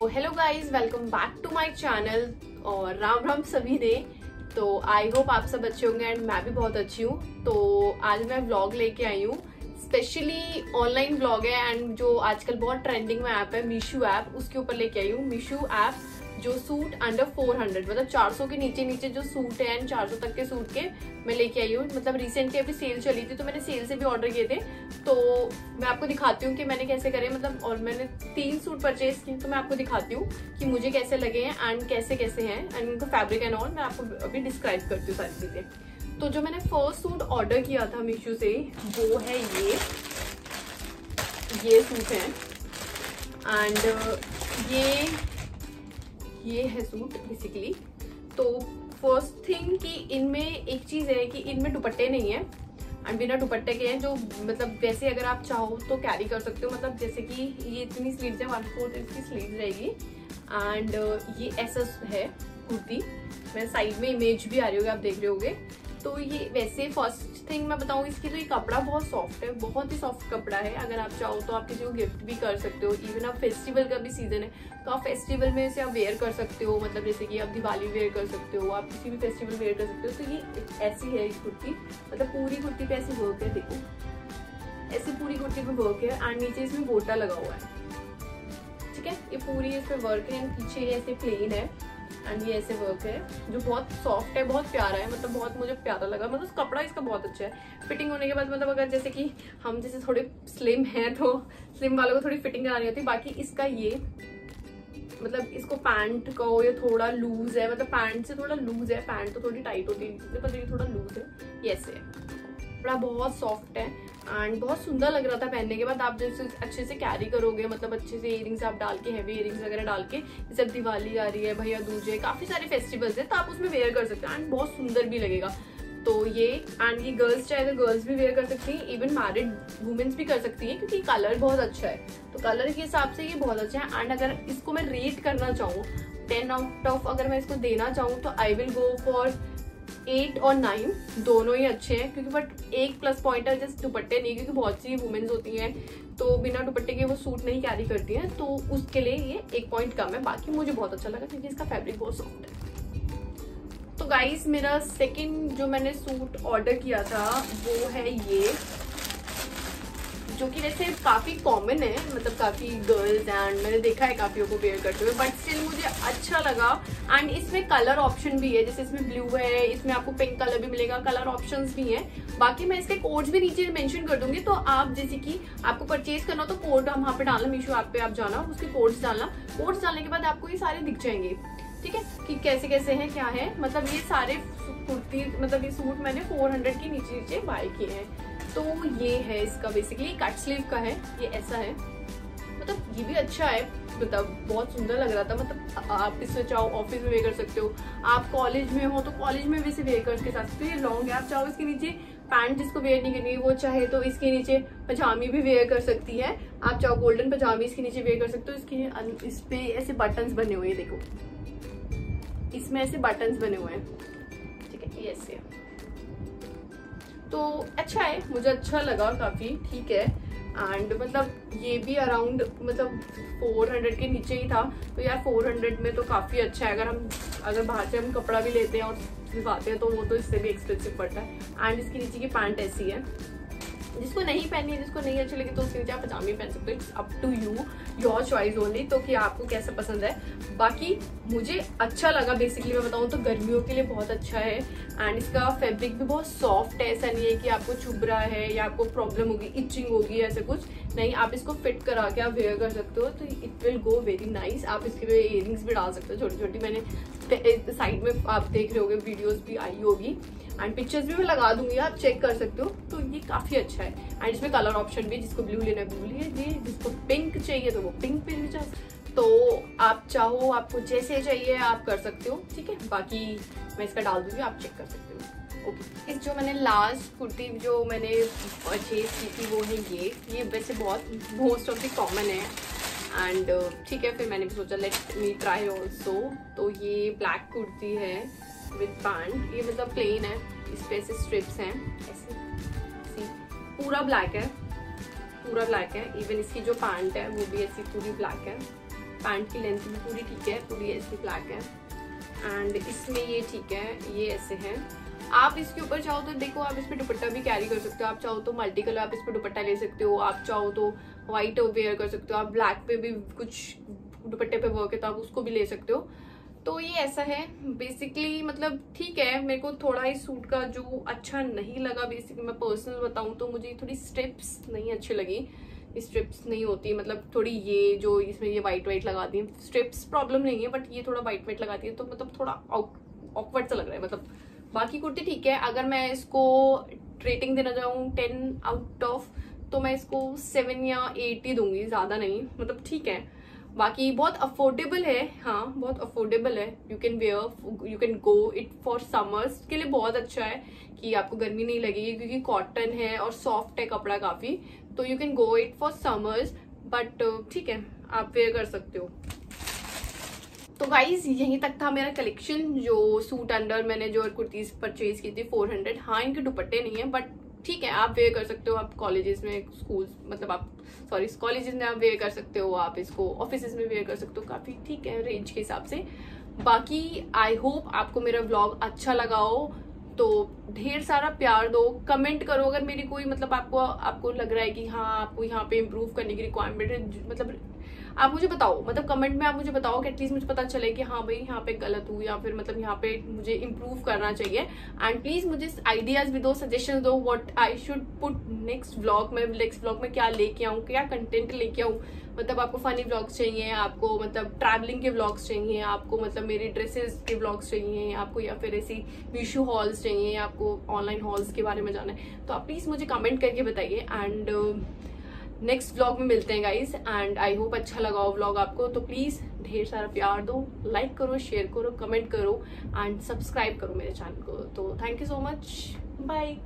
Hello guys welcome back to my channel और राम राम सभी ने। तो आई होप आप सब अच्छे होंगे एंड मैं भी बहुत अच्छी हूँ। तो आज मैं व्लॉग लेके आई हूँ। स्पेशली ऑनलाइन व्लॉग है एंड जो आजकल बहुत ट्रेंडिंग में ऐप है मीशो ऐप उसके ऊपर लेके आई हूँ। मीशो ऐप जो सूट अंडर 400 मतलब 400 के नीचे नीचे जो सूट है एंड 400 तक के सूट के मैं लेके आई हूँ। मतलब रिसेंटली अभी सेल चली थी तो मैंने सेल से भी ऑर्डर किए थे। तो मैं आपको दिखाती हूँ कि मैंने कैसे करे मतलब और मैंने तीन सूट परचेज किए तो मैं आपको दिखाती हूँ कि मुझे कैसे लगे हैं एंड कैसे कैसे हैं एंड उनका फैब्रिक एंड ऑल मैं आपको अभी डिस्क्राइब करती हूँ सारी चीज़ें। तो जो मैंने फ़र्स्ट सूट ऑर्डर किया था मीशो से, वो है ये। ये सूट है। एंड ये ये है सूट बेसिकली तो फ़र्स्ट थिंग कि इनमें एक चीज़ है कि इनमें दुपट्टे नहीं है एंड बिना दुपट्टे के हैं, जो मतलब वैसे अगर आप चाहो तो कैरी कर सकते हो। मतलब जैसे कि ये इतनी स्लीव्स है वन फोर्थ इसकी स्लीव रहेगी। एंड ये ऐसा है कुर्ती। मैं साइड में इमेज भी आ रही होगी, आप देख रहे होगे। तो ये वैसे फ़र्स्ट थिंग मैं बताऊँ इसकी तो ये कपड़ा बहुत सॉफ्ट है, बहुत ही सॉफ्ट कपड़ा है। अगर आप चाहो तो आप किसी को गिफ्ट भी कर सकते हो। इवन आप फेस्टिवल का भी सीज़न है तो आप फेस्टिवल में इसे आप वेयर कर सकते हो। मतलब जैसे कि आप दिवाली वेयर कर सकते हो, आप किसी भी फेस्टिवल वेयर कर सकते हो। तो ये ऐसी है कुर्ती। मतलब पूरी कुर्ती पे ऐसी वर्क है, देखो। ऐसी पूरी कुर्ती पे वर्क है एंड नीचे इसमें गोटा लगा हुआ है। ठीक है? ये पूरी इस पे वर्क है पीछे ऐसे प्लेन है। एंड ये ऐसे वर्क है, जो बहुत सॉफ्ट है, बहुत प्यारा है मतलब बहुत मुझे प्यारा लगा। मतलब कपड़ा इसका बहुत अच्छा है। फिटिंग होने के बाद मतलब अगर जैसे कि हम जैसे थोड़े स्लिम हैं तो स्लिम वालों को थोड़ी फिटिंग करानी होती है। बाकी इसका ये मतलब इसको पैंट को ये थोड़ा लूज है मतलब पैंट से थोड़ा लूज है पैंट तो थोड़ी टाइट होती है पर ये थोड़ा लूज है। ये ऐसे है कपड़ा बहुत सॉफ्ट है एंड बहुत सुंदर लग रहा था पहनने के बाद। आप जैसे अच्छे से कैरी करोगे मतलब अच्छे से इयरिंग्स आप डाल के हैवी इयरिंग्स वगैरह डाल के जैसे दिवाली आ रही है, भैया दूजे, काफ़ी सारे फेस्टिवल्स है तो आप उसमें वेयर कर सकते हैं एंड बहुत सुंदर भी लगेगा। तो ये एंड ये गर्ल्स चाहे तो गर्ल्स भी वेयर कर सकती हैं इवन मैरिड वुमेन्स भी कर सकती हैं, क्योंकि कलर बहुत अच्छा है। तो कलर के हिसाब से ये बहुत अच्छा है एंड अगर इसको मैं रेट करना चाहूँ टेन आउट ऑफ़ अगर मैं इसको देना चाहूँ तो I will go for eight और नाइन दोनों ही अच्छे हैं, क्योंकि बट एक प्लस पॉइंट है जस्ट दुपट्टे नहीं, क्योंकि बहुत सी वुमेन्स होती हैं तो बिना दुपट्टे के वो सूट नहीं कैरी करती हैं तो उसके लिए ये एक पॉइंट कम है। बाकी मुझे बहुत अच्छा लगा क्योंकि इसका फैब्रिक बहुत सॉफ्ट है। तो गाइस मेरा सेकंड जो मैंने सूट ऑर्डर किया था, वो है ये। जो कि वैसे काफ़ी कॉमन है मतलब काफ़ी गर्ल्स एंड मैंने देखा है काफ़ियों को वेयर करते हुए बट स्टिल मुझे अच्छा लगा। एंड इसमें कलर ऑप्शन भी है, जैसे इसमें ब्लू है, इसमें आपको पिंक कलर भी मिलेगा कलर ऑप्शन भी है। बाकी मैं इसके कोड्स भी नीचे मैंशन कर दूँगी तो आप जैसे कि आपको परचेज करना हो तो कोड हम वहाँ पे डालना मीशो ऐप पे आप जाना, उसके कोड्स डालना। कोड्स डालने के बाद आपको ये सारे दिख जाएँगे, ठीक है? कि कैसे कैसे है, क्या है? मतलब ये सारे कुर्ती मतलब ये सूट मैंने 400 के नीचे नीचे बाय किए हैं। तो ये है इसका बेसिकली कट स्लीव का है, ये ऐसा है। मतलब ये भी अच्छा है मतलब बहुत सुंदर लग रहा था। मतलब आप इसमें चाहो ऑफ़िस में वेयर कर सकते हो। आप कॉलेज में हो तो कॉलेज में भी इसे वेयर कर के साथ ये लॉन्ग है, आप चाहो इसके नीचे पैंट जिसको वेयर नहीं करनी, वो चाहे तो इसके नीचे पजामी भी वेयर कर सकती है। आप चाहो गोल्डन पजामी इसके नीचे वेयर कर सकते हो। इसके इस पे ऐसे बटन्स बने हुए हैं, देखो। इसमें ऐसे बटन्स बने हुए हैं। ठीक है, ये ऐसे तो अच्छा है, मुझे अच्छा लगा काफ़ी, ठीक है। एंड मतलब ये भी अराउंड मतलब 400 के नीचे ही था। तो यार 400 में तो काफ़ी अच्छा है। अगर हम, अगर बाहर से हम कपड़ा भी लेते हैं और सिलवाते हैं तो वो तो इससे भी एक्सपेंसिव पड़ता है। एंड इसके नीचे की पैंट ऐसी है। जिसको नहीं पहनी है, जिसको नहीं अच्छी लगी तो उसके नीचे आप पजामी पहन सकते हो। It's up to you your choice only तो कि आपको कैसा पसंद है। बाकी मुझे अच्छा लगा बेसिकली मैं बताऊँ तो गर्मियों के लिए बहुत अच्छा है। एंड इसका फैब्रिक भी बहुत सॉफ्ट है, ऐसा नहीं है कि आपको चुभ रहा है या आपको प्रॉब्लम होगी इचिंग होगी ऐसा कुछ। नहीं, आप इसको फिट करा के आप वेयर कर सकते हो तो it will go very nice आप इसके इयरिंग्स भी डाल सकते हो छोटी छोटी मैंने साइड में आप देख रहे होगे वीडियोज़ भी आई होगी। एंड पिक्चर्स भी मैं लगा दूँगी, आप चेक कर सकते हो तो ये काफ़ी अच्छा है। एंड इसमें कलर ऑप्शन भी, जिसको ब्लू लेना है ब्लू लिए जिसको पिंक चाहिए तो वो पिंक पे भी चाह तो आप चाहो आपको जैसे चाहिए आप कर सकते हो, ठीक है? बाकी मैं इसका डाल दूँगी, आप चेक कर सकते हो। ओके इस जो मैंने लास्ट कुर्ती, जो मैंने परचेज की थी, वो है ये। ये वैसे बहुत मोस्ट ऑफ़ द कॉमन है। एंड ठीक है, फिर मैंने भी सोचा लेट मी ट्राई ऑल्सो तो ये ब्लैक कुर्ती है विद पैंट ये मतलब प्लेन है। इस पर ऐसे स्ट्रिप्स हैं। ऐसे सी पूरा ब्लैक है। पूरा ब्लैक है। इवन इसकी जो पैंट है, वो भी ऐसी पूरी ब्लैक है। पैंट की लेंथ भी पूरी ठीक है, पूरी ऐसी ब्लैक है। एंड इसमें ये ठीक है, ये ऐसे है। आप इसके ऊपर चाहो तो देखो, आप इस पर दुपट्टा भी कैरी कर सकते हो। आप चाहो तो मल्टी कलर आप इस पर दुपट्टा ले सकते हो। आप चाहो तो व्हाइट वेयर कर सकते हो। आप ब्लैक पे भी कुछ दुपट्टे पे वर्क है तो आप उसको भी ले सकते हो। तो ये ऐसा है। बेसिकली मतलब ठीक है, मेरे को थोड़ा इस सूट का जो अच्छा नहीं लगा बेसिकली मैं पर्सनल बताऊँ तो मुझे थोड़ी स्ट्रिप्स नहीं अच्छी लगी। स्ट्रिप्स नहीं होती मतलब थोड़ी ये जो इसमें ये वाइट वाइट लगाती है स्ट्रिप्स प्रॉब्लम नहीं है बट ये थोड़ा वाइट वाइट लगाती है तो मतलब थोड़ा ऑकवर्ड सा लग रहा है मतलब बाकी कुर्ती ठीक है, अगर मैं इसको रेटिंग देना चाहूँ टेन आउट ऑफ़ तो मैं इसको सेवन या एट ही दूँगी, ज़्यादा नहीं मतलब ठीक है। बाकी बहुत अफोर्डेबल है हाँ बहुत अफोर्डेबल है you can wear you can go it for summers के लिए बहुत अच्छा है। कि आपको गर्मी नहीं लगेगी क्योंकि कॉटन है और सॉफ्ट है कपड़ा काफ़ी तो you can go it for summers but ठीक है, आप वेयर कर सकते हो। तो गाइज़ यहीं तक था मेरा कलेक्शन जो सूट अंडर मैंने जो कुर्तीज परचेज की थी 400 हाँ इनके दुपट्टे नहीं है बट ठीक है, आप वेयर कर सकते हो, आप कॉलेजेस में स्कूल मतलब आप सॉरी कॉलेजेस में आप वेयर कर सकते हो, आप इसको ऑफ़िस में वेयर कर सकते हो, काफ़ी ठीक है रेंज के हिसाब से। बाकी आई होप आपको मेरा ब्लॉग अच्छा लगा हो। तो ढेर सारा प्यार दो। कमेंट करो अगर मेरी कोई मतलब आपको आपको लग रहा है कि हाँ आपको यहाँ पे इम्प्रूव करने की रिक्वायरमेंट है। मतलब आप मुझे बताओ मतलब कमेंट में आप मुझे बताओ कि एटलीस्ट मुझे पता चले कि हाँ भाई यहाँ पे गलत हूँ या फिर मतलब यहाँ पे मुझे इम्प्रूव करना चाहिए। एंड प्लीज़ मुझे आइडियाज़ भी दो सजेशन दो what I should put next blog में नेक्स्ट ब्लॉग में क्या लेके आऊँ, क्या कंटेंट लेके आऊँ। मतलब आपको फनी ब्लॉग्स चाहिए, आपको मतलब ट्रैवलिंग के ब्लॉग्स चाहिए, आपको मतलब मेरी ड्रेसेस के ब्लॉग्स चाहिए, आपको या फिर ऐसी विशू हॉल्स चाहिए, आपको ऑनलाइन हॉल्स के बारे में जाना है। तो आप प्लीज़ मुझे कमेंट करके बताइए। एंड नेक्स्ट व्लॉग में मिलते हैं गाइज़ एंड आई होप अच्छा लगा हो व्लॉग आपको. तो प्लीज़ ढेर सारा प्यार दो लाइक करो शेयर करो कमेंट करो एंड सब्सक्राइब करो मेरे चैनल को. तो thank you so much bye